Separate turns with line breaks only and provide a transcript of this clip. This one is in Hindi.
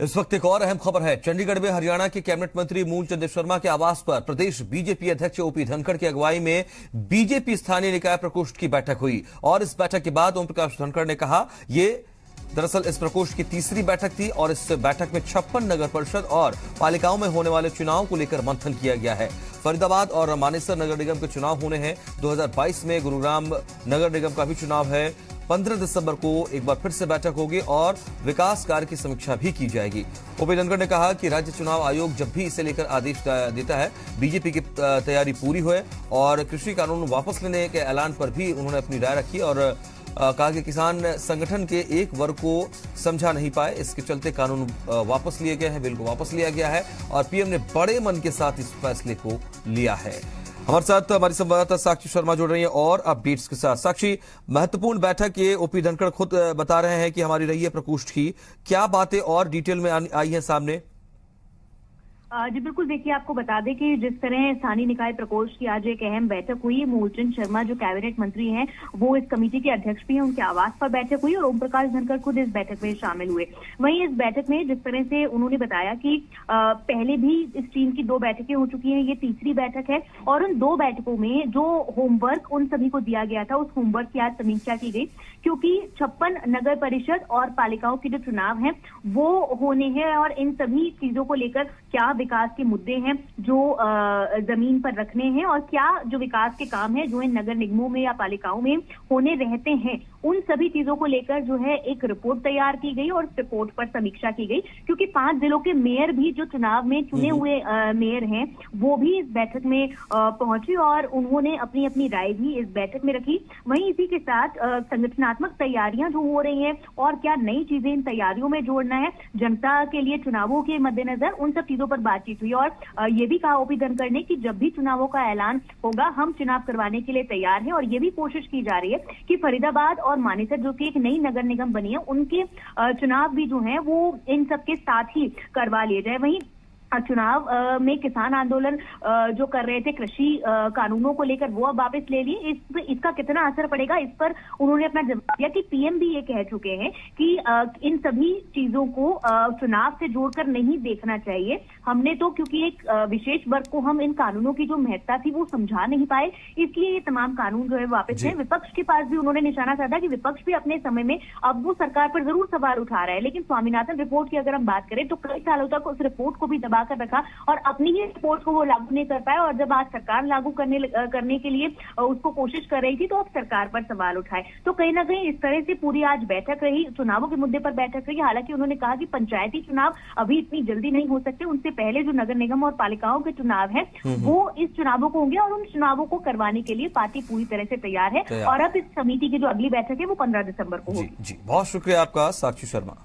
इस वक्त एक और अहम खबर है। चंडीगढ़ में हरियाणा के कैबिनेट मंत्री मूल चंद्र शर्मा के आवास पर प्रदेश बीजेपी अध्यक्ष ओपी धनखड़ की अगुवाई में बीजेपी स्थानीय निकाय प्रकोष्ठ की बैठक हुई और इस बैठक के बाद ओम प्रकाश धनखड़ ने कहा, ये दरअसल इस प्रकोष्ठ की तीसरी बैठक थी और इस बैठक में छप्पन नगर परिषद और पालिकाओं में होने वाले चुनाव को लेकर मंथन किया गया है। फरीदाबाद और मानेसर नगर निगम के चुनाव होने हैं। 2022 में गुरुग्राम नगर निगम का भी चुनाव है। 15 दिसंबर को एक बार फिर से बैठक होगी और विकास कार्य की समीक्षा भी की जाएगी। धनखड़ ने कहा कि राज्य चुनाव आयोग जब भी इसे लेकर आदेश देता है, बीजेपी की तैयारी पूरी हुए और कृषि कानून वापस लेने के ऐलान पर भी उन्होंने अपनी राय रखी और कहा कि किसान संगठन के एक वर्ग को समझा नहीं पाए। इसके चलते कानून वापस लिए गए हैं, बिल को वापस लिया गया है और पीएम ने बड़े मन के साथ इस फैसले को लिया है। हमारे साथ हमारी संवाददाता साक्षी शर्मा जुड़ रही है और अपडेट्स के साथ। साक्षी, महत्वपूर्ण बैठक ये ओपी धनखड़ खुद बता रहे हैं कि हमारी रही है प्रकोष्ठ की। क्या बातें और डिटेल में आई है सामने?
जी, बिल्कुल, देखिए, आपको बता दें कि जिस तरह स्थानीय निकाय प्रकोष्ठ की आज एक अहम बैठक हुई, मूलचंद शर्मा, जो कैबिनेट मंत्री हैं, वो इस कमेटी के अध्यक्ष भी हैं, उनके आवास पर बैठक हुई और ओम प्रकाश धनखड़ खुद इस बैठक में शामिल हुए। वहीं इस बैठक में जिस तरह से उन्होंने बताया कि पहले भी इस टीम की दो बैठकें हो चुकी हैं, ये तीसरी बैठक है और उन दो बैठकों में जो होमवर्क उन सभी को दिया गया था, उस होमवर्क की आज समीक्षा की गई, क्योंकि छप्पन नगर परिषद और पालिकाओं के जो चुनाव हैं, वो होने हैं और इन सभी चीज़ों को लेकर क्या विकास के मुद्दे हैं जो ज़मीन पर रखने हैं और क्या जो विकास के काम है जो इन नगर निगमों में या पालिकाओं में होने रहते हैं। उन सभी चीज़ों को लेकर जो है एक रिपोर्ट तैयार की गई और उस रिपोर्ट पर समीक्षा की गई क्योंकि पाँच जिलों के मेयर भी जो चुनाव में चुने हम्म। हुए मेयर हैं वो भी इस बैठक में पहुँचे और उन्होंने अपनी अपनी राय भी इस बैठक में रखी वहीं इसी के साथ संगठनात्मक तैयारियाँ जो हो रही हैं और क्या नई चीज़ें इन तैयारियों में जोड़ना है जनता के लिए चुनावों के मद्देनजर उन सब चीज़ों पर बातचीत हुई और ये भी कहा ओपी धनखड़ ने कि जब भी चुनावों का ऐलान होगा हम चुनाव करवाने के लिए तैयार हैं और ये भी कोशिश की जा रही है कि फरीदाबाद और मानेसर, जो कि एक नई नगर निगम बनी है, उनके चुनाव भी जो है, वो इन सबके साथ ही करवा लिए जाए। वहीं चुनाव में किसान आंदोलन जो कर रहे थे कृषि कानूनों को लेकर वो अब वापस ले लिए। इस इसका कितना असर पड़ेगा इस पर उन्होंने अपना जवाब दिया कि पीएम भी ये कह चुके हैं कि इन सभी चीज़ों को चुनाव से जोड़कर नहीं देखना चाहिए। हमने तो क्योंकि एक विशेष वर्ग को हम इन कानूनों की जो महत्ता थी वो समझा नहीं पाए इसलिए ये तमाम कानून जो है वापस है। विपक्ष के पास भी उन्होंने निशाना साधा कि विपक्ष भी अपने समय में अब वो सरकार पर ज़रूर सवाल उठा रहा है। लेकिन स्वामीनाथन रिपोर्ट की अगर हम बात करें तो कई सालों तक उस रिपोर्ट को भी दबा कर रखा और अपनी ही रिपोर्ट को वो लागू नहीं कर पाए और जब आज सरकार लागू करने करने के लिए उसको कोशिश कर रही थी तो अब सरकार पर सवाल उठाए। तो कहीं ना कहीं इस तरह से पूरी आज बैठक रही चुनावों के मुद्दे पर बैठक रही। हालाँकि उन्होंने कहा कि पंचायती चुनाव अभी इतनी जल्दी नहीं हो सकते। उनसे पहले जो नगर निगम और पालिकाओं के चुनाव है हम्म, हम्म। वो इस चुनावों को होंगे और उन चुनावों को करवाने के लिए पार्टी पूरी तरह से तैयार है। और अब इस समिति की जो अगली बैठक है वो पंद्रह दिसंबर को होगी।
जी बहुत शुक्रिया आपका साक्षी शर्मा।